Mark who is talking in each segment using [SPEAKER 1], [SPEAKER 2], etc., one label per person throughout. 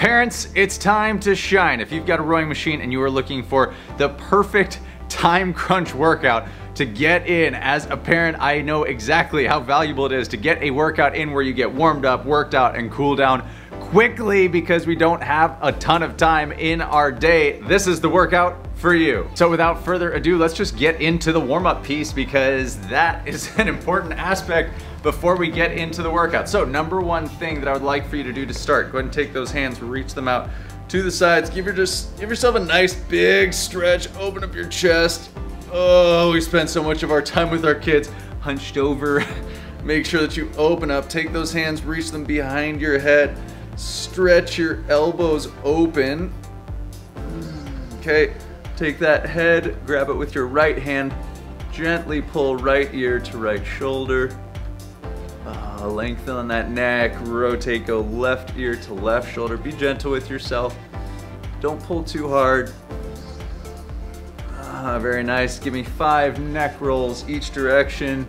[SPEAKER 1] Parents, it's time to shine. If you've got a rowing machine and you are looking for the perfect time crunch workout to get in as a parent, I know exactly how valuable it is to get a workout in where you get warmed up, worked out, and cool down quickly because we don't have a ton of time in our day. This is the workout for you. So without further ado, let's just get into the warm-up piece because that is an important aspect before we get into the workout. So number one thing that I would like for you to do to start, go ahead and take those hands, reach them out to the sides, give, your just, give yourself a nice big stretch, open up your chest. Oh, we spend so much of our time with our kids hunched over. Make sure that you open up, take those hands, reach them behind your head, Stretch your elbows open. Okay, take that head, grab it with your right hand, gently pull right ear to right shoulder. Uh, lengthen that neck, rotate, go left ear to left shoulder. Be gentle with yourself. Don't pull too hard. Uh, very nice. Give me five neck rolls each direction.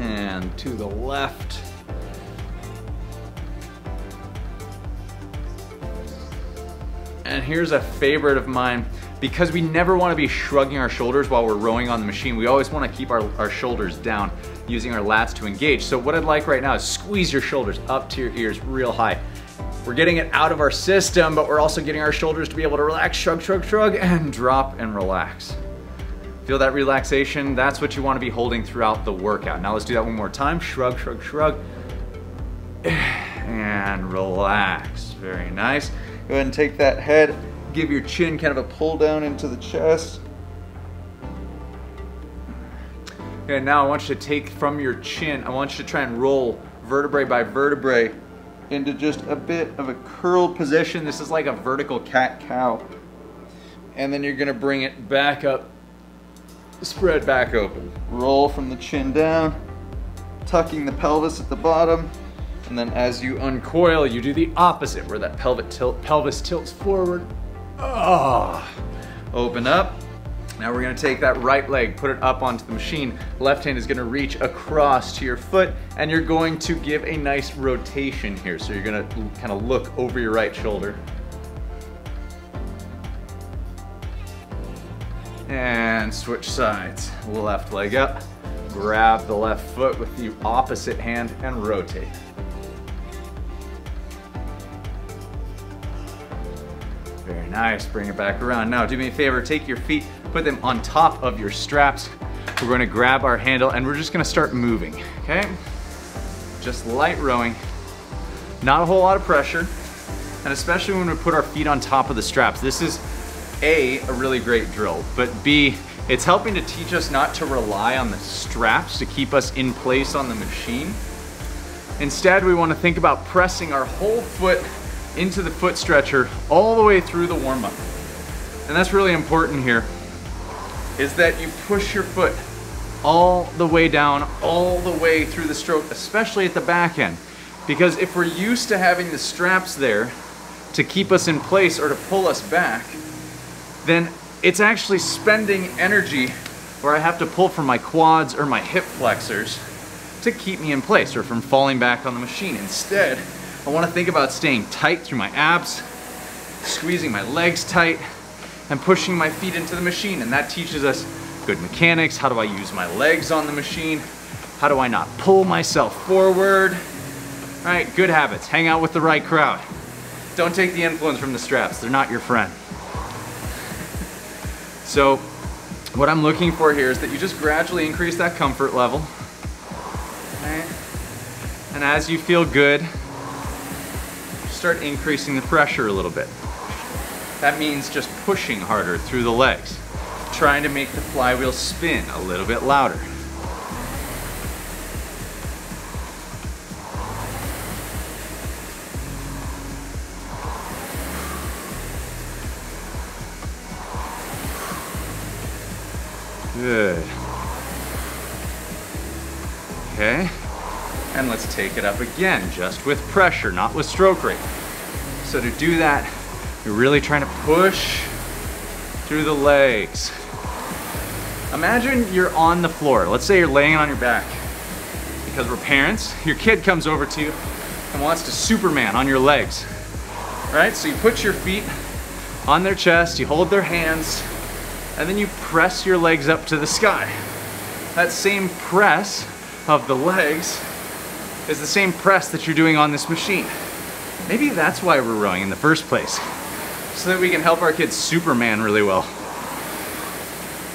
[SPEAKER 1] and to the left. And here's a favorite of mine. Because we never want to be shrugging our shoulders while we're rowing on the machine, we always want to keep our, our shoulders down using our lats to engage. So what I'd like right now is squeeze your shoulders up to your ears real high. We're getting it out of our system, but we're also getting our shoulders to be able to relax, shrug, shrug, shrug, and drop and relax. Feel that relaxation? That's what you want to be holding throughout the workout. Now let's do that one more time. Shrug, shrug, shrug. And relax. Very nice. Go ahead and take that head, give your chin kind of a pull down into the chest. And now I want you to take from your chin, I want you to try and roll vertebrae by vertebrae into just a bit of a curled position. This is like a vertical cat-cow. And then you're gonna bring it back up spread back open. Roll from the chin down, tucking the pelvis at the bottom, and then as you uncoil, you do the opposite, where that pelvic tilt, pelvis tilts forward. Oh. Open up. Now we're gonna take that right leg, put it up onto the machine. Left hand is gonna reach across to your foot, and you're going to give a nice rotation here. So you're gonna kind of look over your right shoulder. and switch sides. Left leg up, grab the left foot with the opposite hand and rotate. Very nice, bring it back around. Now do me a favor, take your feet, put them on top of your straps. We're gonna grab our handle and we're just gonna start moving, okay? Just light rowing, not a whole lot of pressure, and especially when we put our feet on top of the straps. This is a, a really great drill, but B, it's helping to teach us not to rely on the straps to keep us in place on the machine. Instead, we want to think about pressing our whole foot into the foot stretcher all the way through the warm-up. And that's really important here, is that you push your foot all the way down, all the way through the stroke, especially at the back end. Because if we're used to having the straps there to keep us in place or to pull us back, then it's actually spending energy where I have to pull from my quads or my hip flexors to keep me in place or from falling back on the machine. Instead, I wanna think about staying tight through my abs, squeezing my legs tight, and pushing my feet into the machine. And that teaches us good mechanics. How do I use my legs on the machine? How do I not pull myself forward? All right, good habits. Hang out with the right crowd. Don't take the influence from the straps. They're not your friend. So what I'm looking for here is that you just gradually increase that comfort level. And as you feel good, start increasing the pressure a little bit. That means just pushing harder through the legs, trying to make the flywheel spin a little bit louder. Take it up again, just with pressure, not with stroke rate. So to do that, you're really trying to push through the legs. Imagine you're on the floor. Let's say you're laying on your back because we're parents. Your kid comes over to you and wants to Superman on your legs, right? So you put your feet on their chest, you hold their hands, and then you press your legs up to the sky. That same press of the legs is the same press that you're doing on this machine. Maybe that's why we're rowing in the first place, so that we can help our kids Superman really well.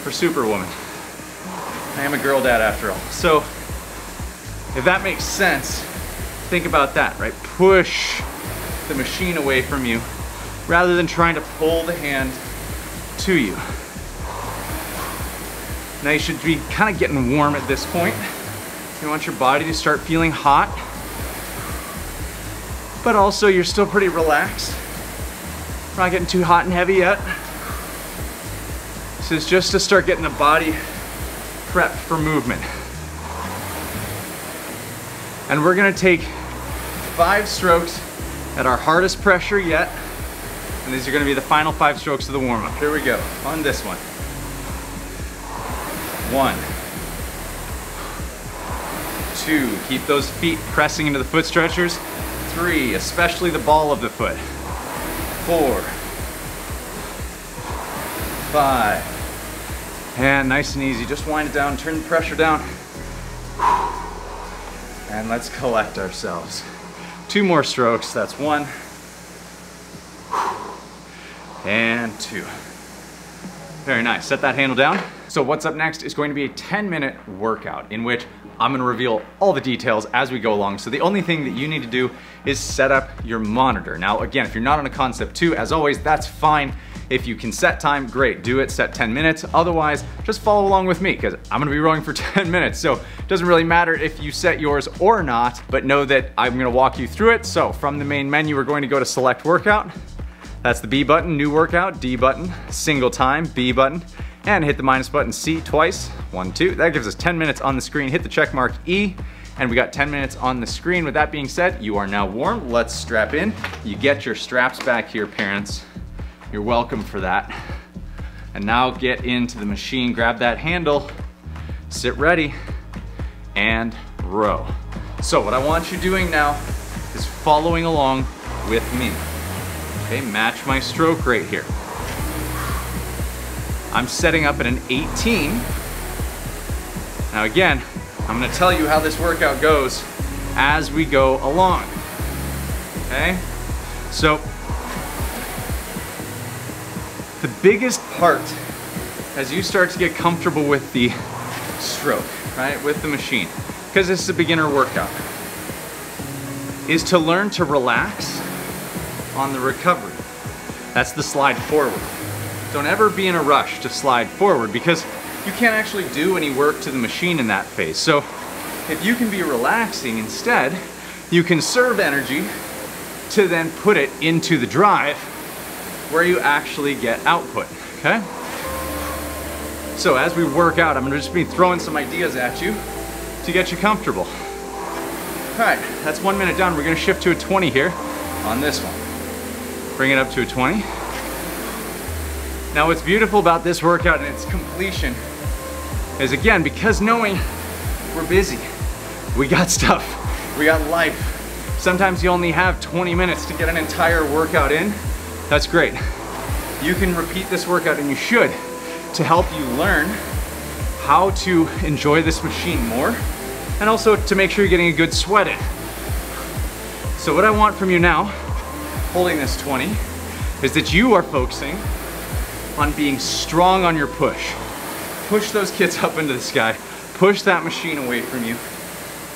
[SPEAKER 1] For Superwoman. I am a girl dad after all. So, if that makes sense, think about that, right? Push the machine away from you rather than trying to pull the hand to you. Now you should be kind of getting warm at this point. You want your body to start feeling hot, but also you're still pretty relaxed. We're not getting too hot and heavy yet. This is just to start getting the body prepped for movement. And we're gonna take five strokes at our hardest pressure yet. And these are gonna be the final five strokes of the warm up. Here we go, on this one. One, two, keep those feet pressing into the foot stretchers. Three, especially the ball of the foot. Four, five, and nice and easy, just wind it down, turn the pressure down. And let's collect ourselves. Two more strokes, that's one. And two. Very nice, set that handle down. So what's up next is going to be a 10 minute workout in which I'm gonna reveal all the details as we go along. So the only thing that you need to do is set up your monitor. Now again, if you're not on a Concept 2, as always, that's fine. If you can set time, great, do it, set 10 minutes. Otherwise, just follow along with me because I'm gonna be rowing for 10 minutes. So it doesn't really matter if you set yours or not, but know that I'm gonna walk you through it. So from the main menu, we're going to go to select workout. That's the B button, new workout, D button, single time, B button and hit the minus button C twice, one, two. That gives us 10 minutes on the screen. Hit the check mark E, and we got 10 minutes on the screen. With that being said, you are now warm. Let's strap in. You get your straps back here, parents. You're welcome for that. And now get into the machine, grab that handle, sit ready, and row. So what I want you doing now is following along with me. Okay, match my stroke rate here. I'm setting up at an 18. Now again, I'm gonna tell you how this workout goes as we go along, okay? So, the biggest part as you start to get comfortable with the stroke, right, with the machine, because this is a beginner workout, is to learn to relax on the recovery. That's the slide forward. Don't ever be in a rush to slide forward because you can't actually do any work to the machine in that phase. So if you can be relaxing instead, you conserve energy to then put it into the drive where you actually get output, okay? So as we work out, I'm gonna just be throwing some ideas at you to get you comfortable. All right, that's one minute done. We're gonna shift to a 20 here on this one. Bring it up to a 20. Now what's beautiful about this workout and its completion is again, because knowing we're busy, we got stuff, we got life. Sometimes you only have 20 minutes to get an entire workout in. That's great. You can repeat this workout and you should to help you learn how to enjoy this machine more and also to make sure you're getting a good sweat in. So what I want from you now, holding this 20, is that you are focusing on being strong on your push. Push those kids up into the sky. Push that machine away from you.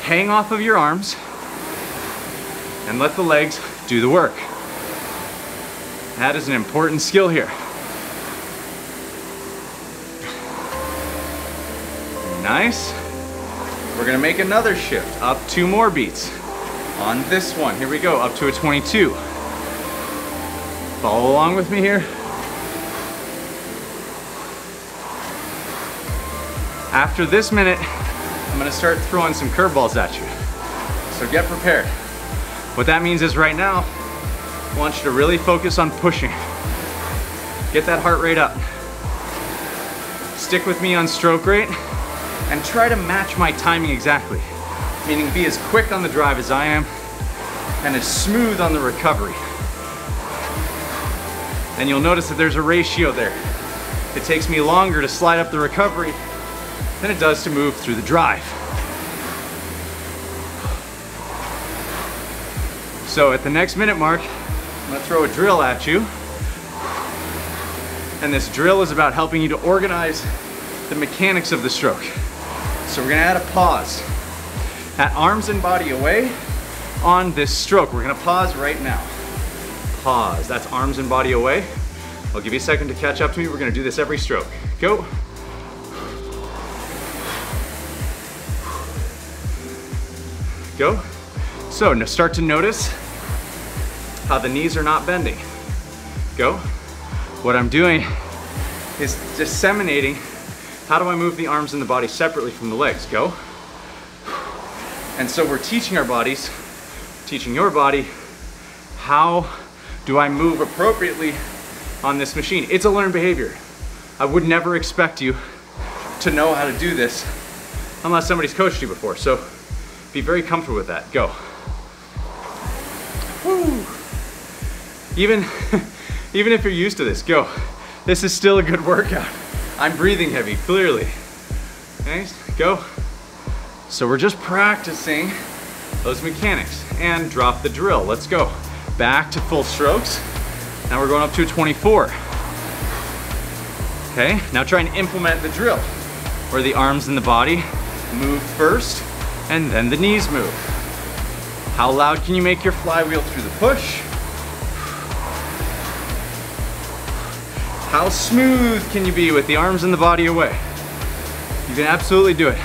[SPEAKER 1] Hang off of your arms and let the legs do the work. That is an important skill here. Nice. We're gonna make another shift, up two more beats. On this one, here we go, up to a 22. Follow along with me here. After this minute, I'm gonna start throwing some curveballs at you. So get prepared. What that means is right now, I want you to really focus on pushing. Get that heart rate up. Stick with me on stroke rate and try to match my timing exactly. meaning be as quick on the drive as I am and as smooth on the recovery. And you'll notice that there's a ratio there. It takes me longer to slide up the recovery than it does to move through the drive. So at the next minute mark, I'm gonna throw a drill at you. And this drill is about helping you to organize the mechanics of the stroke. So we're gonna add a pause. At arms and body away on this stroke. We're gonna pause right now. Pause, that's arms and body away. I'll give you a second to catch up to me. We're gonna do this every stroke. Go. Go. So now start to notice how the knees are not bending. Go. What I'm doing is disseminating how do I move the arms and the body separately from the legs. Go. And so we're teaching our bodies, teaching your body, how do I move appropriately on this machine? It's a learned behavior. I would never expect you to know how to do this unless somebody's coached you before. So be very comfortable with that. Go. Woo. Even, even if you're used to this, go. This is still a good workout. I'm breathing heavy, clearly. Okay, go. So we're just practicing those mechanics and drop the drill. Let's go. Back to full strokes. Now we're going up to a 24. Okay, now try and implement the drill where the arms and the body move first and then the knees move. How loud can you make your flywheel through the push? How smooth can you be with the arms and the body away? You can absolutely do it.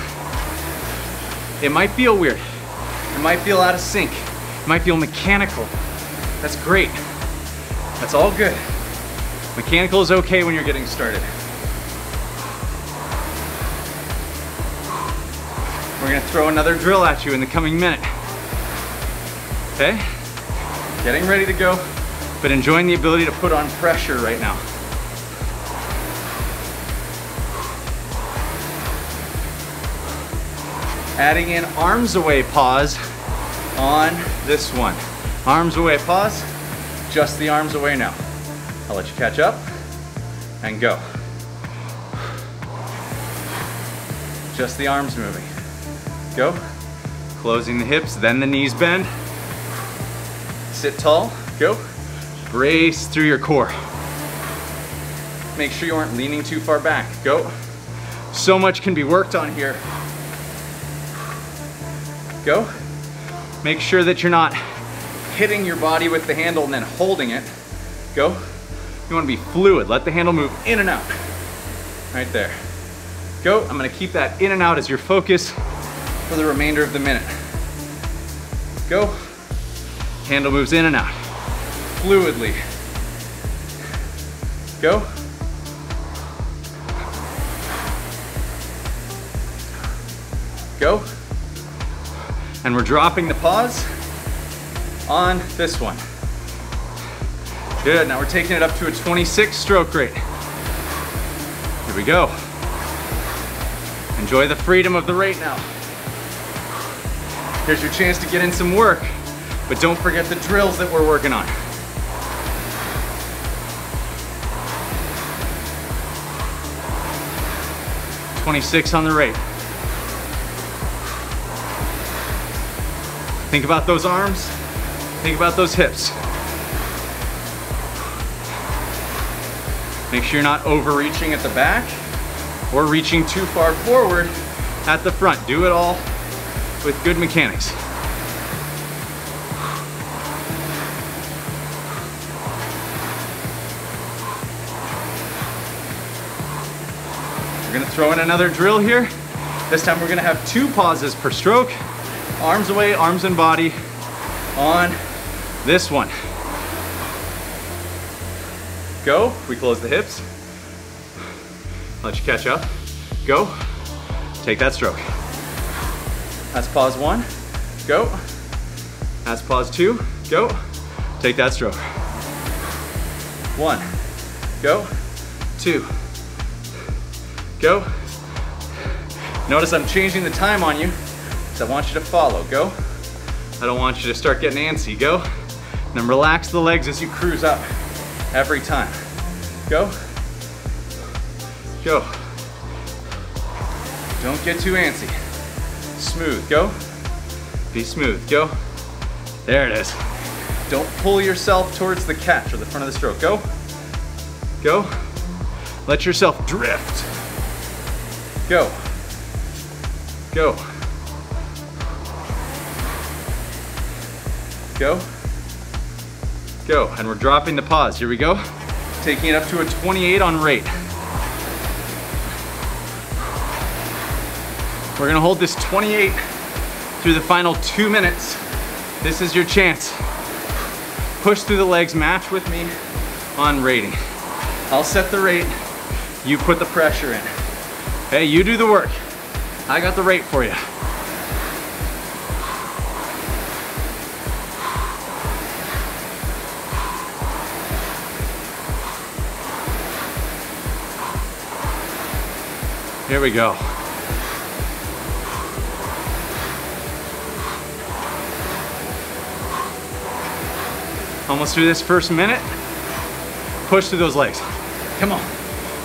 [SPEAKER 1] It might feel weird. It might feel out of sync. It might feel mechanical. That's great. That's all good. Mechanical is okay when you're getting started. We're gonna throw another drill at you in the coming minute. Okay? Getting ready to go, but enjoying the ability to put on pressure right now. Adding in arms away pause on this one. Arms away pause, just the arms away now. I'll let you catch up and go. Just the arms moving. Go. Closing the hips, then the knees bend. Sit tall, go. Brace through your core. Make sure you aren't leaning too far back, go. So much can be worked on here Go. Make sure that you're not hitting your body with the handle and then holding it. Go. You wanna be fluid. Let the handle move in and out. Right there. Go. I'm gonna keep that in and out as your focus for the remainder of the minute. Go. Handle moves in and out. Fluidly. Go. Go and we're dropping the pause on this one. Good, now we're taking it up to a 26 stroke rate. Here we go. Enjoy the freedom of the rate now. Here's your chance to get in some work, but don't forget the drills that we're working on. Twenty-six on the rate. Think about those arms. Think about those hips. Make sure you're not overreaching at the back or reaching too far forward at the front. Do it all with good mechanics. We're gonna throw in another drill here. This time we're gonna have two pauses per stroke arms away, arms and body on this one. Go, we close the hips. Let you catch up. Go, take that stroke. That's pause one, go. That's pause two, go. Take that stroke. One, go, two, go. Notice I'm changing the time on you So I want you to follow, go. I don't want you to start getting antsy, go. Then relax the legs as you cruise up every time. Go, go. Don't get too antsy. Smooth, go. Be smooth, go. There it is. Don't pull yourself towards the catch or the front of the stroke. Go, go. Let yourself drift. Go, go. Go, go. And we're dropping the pause. Here we go. Taking it up to a 28 on rate. We're gonna hold this 28 through the final two minutes. This is your chance. Push through the legs, match with me on rating. I'll set the rate, you put the pressure in. Hey, you do the work. I got the rate for you. Here we go. Almost through this first minute. Push through those legs. Come on.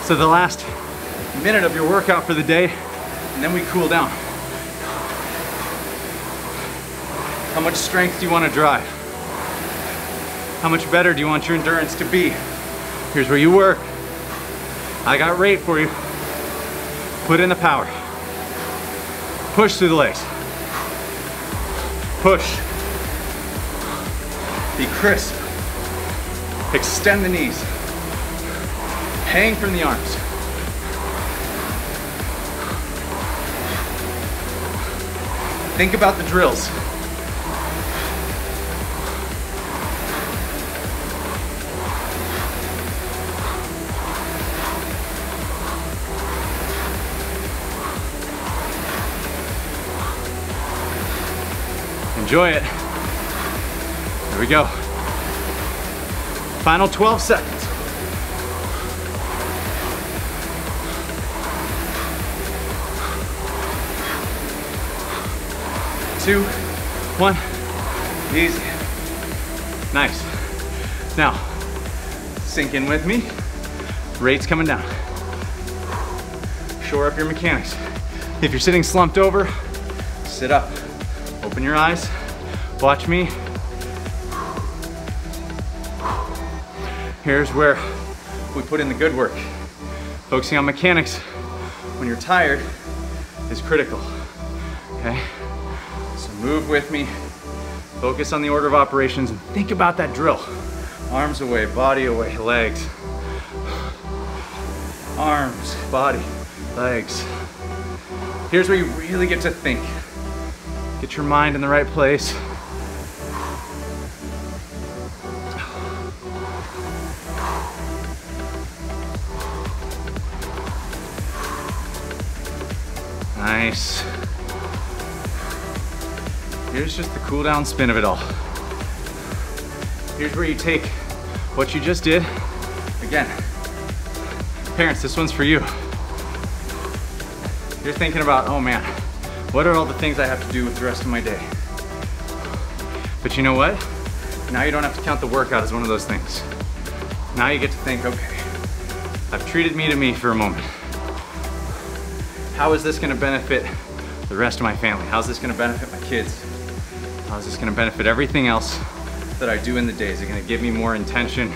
[SPEAKER 1] So the last minute of your workout for the day, and then we cool down. How much strength do you want to drive? How much better do you want your endurance to be? Here's where you work. I got rate for you. Put in the power. Push through the legs. Push. Be crisp. Extend the knees. Hang from the arms. Think about the drills. Enjoy it. Here we go. Final 12 seconds. Two, one, easy. Nice. Now, sink in with me. Rate's coming down. Shore up your mechanics. If you're sitting slumped over, sit up. Open your eyes, watch me, Here's where we put in the good work. Focusing on mechanics when you're tired is critical, okay? So move with me, focus on the order of operations and think about that drill. Arms away, body away, legs. Arms, body, legs. Here's where you really get to think. Get your mind in the right place. Nice. Here's just the cool down spin of it all. Here's where you take what you just did. Again, parents, this one's for you. You're thinking about, oh man, what are all the things I have to do with the rest of my day? But you know what? Now you don't have to count the workout as one of those things. Now you get to think, okay, I've treated me to me for a moment how is this gonna benefit the rest of my family? How's this gonna benefit my kids? How's this gonna benefit everything else that I do in the day? Is it gonna give me more intention,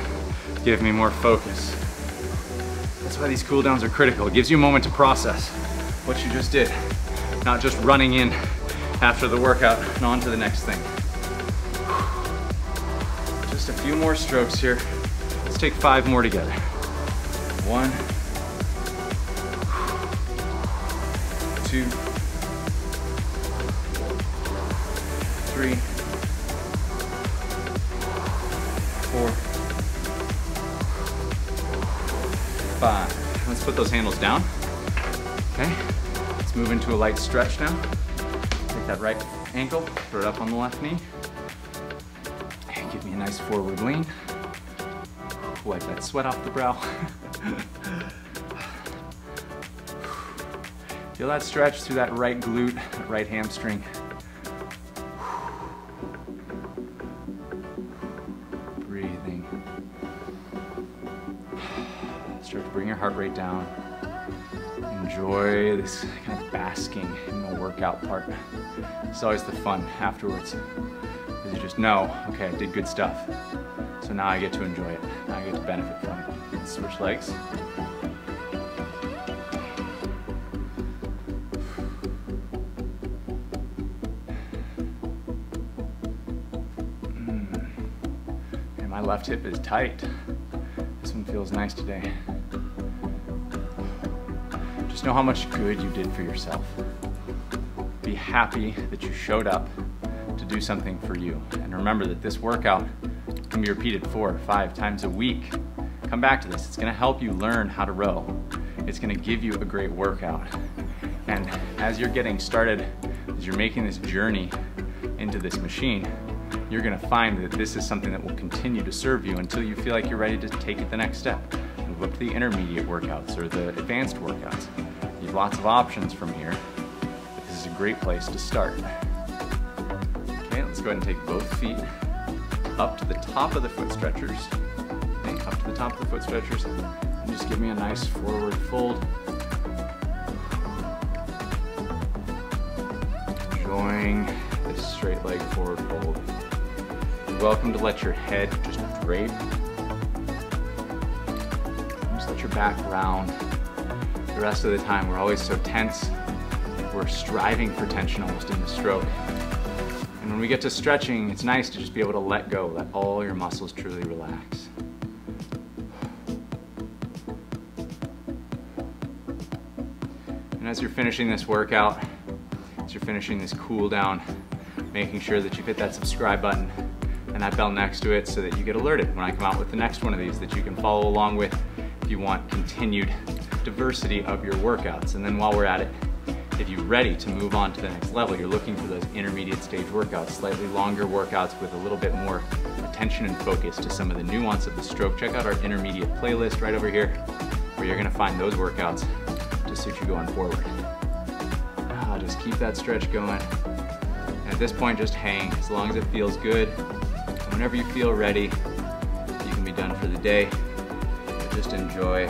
[SPEAKER 1] give me more focus? That's why these cool downs are critical. It gives you a moment to process what you just did, not just running in after the workout and on to the next thing. Just a few more strokes here. Let's take five more together. One, two, three, four, five. Let's put those handles down. Okay, Let's move into a light stretch now. Take that right ankle, throw it up on the left knee. And give me a nice forward lean. Wipe that sweat off the brow. Feel that stretch through that right glute, that right hamstring. Breathing. Start to bring your heart rate down. Enjoy this basking in the workout part. It's always the fun afterwards. Because you just know, okay, I did good stuff. So now I get to enjoy it. Now I get to benefit from it. Switch legs. Hmm. And my left hip is tight. This one feels nice today. Just know how much good you did for yourself. Be happy that you showed up to do something for you. And remember that this workout can be repeated four or five times a week. Come back to this. It's gonna help you learn how to row. It's gonna give you a great workout. And as you're getting started, as you're making this journey into this machine, you're gonna find that this is something that will continue to serve you until you feel like you're ready to take it the next step. Move up to the intermediate workouts or the advanced workouts. Have lots of options from here, but this is a great place to start. Okay, let's go ahead and take both feet up to the top of the foot stretchers. Okay, up to the top of the foot stretchers. And just give me a nice forward fold. Enjoying this straight leg forward fold. You're welcome to let your head just drape. Just let your back round. The rest of the time, we're always so tense. We're striving for tension almost in the stroke. And when we get to stretching, it's nice to just be able to let go, let all your muscles truly relax. And as you're finishing this workout, as you're finishing this cool down, making sure that you hit that subscribe button and that bell next to it so that you get alerted when I come out with the next one of these that you can follow along with if you want continued diversity of your workouts. And then while we're at it, if you're ready to move on to the next level, you're looking for those intermediate stage workouts, slightly longer workouts with a little bit more attention and focus to some of the nuance of the stroke. Check out our intermediate playlist right over here, where you're gonna find those workouts to suit you going forward. Ah, just keep that stretch going. At this point, just hang as long as it feels good. Whenever you feel ready, you can be done for the day. Just enjoy.